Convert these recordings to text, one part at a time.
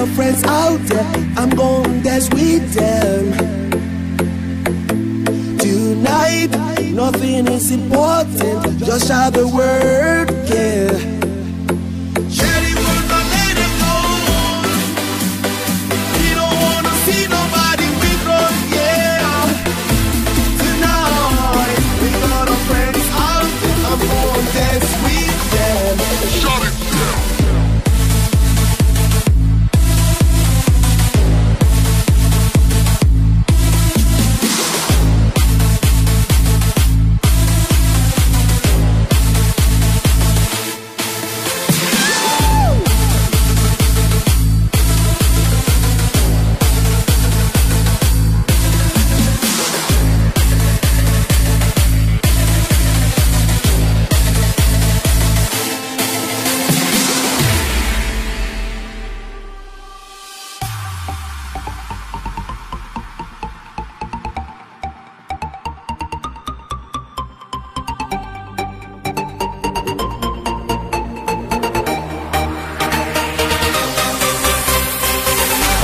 your friends out there. I'm gonna dance with them. Tonight, nothing is important. Just shout the word, yeah.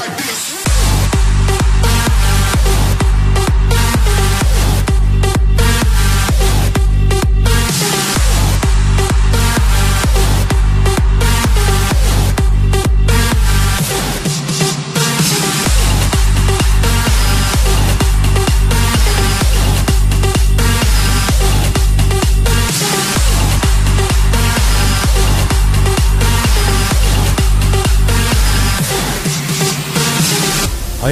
like this.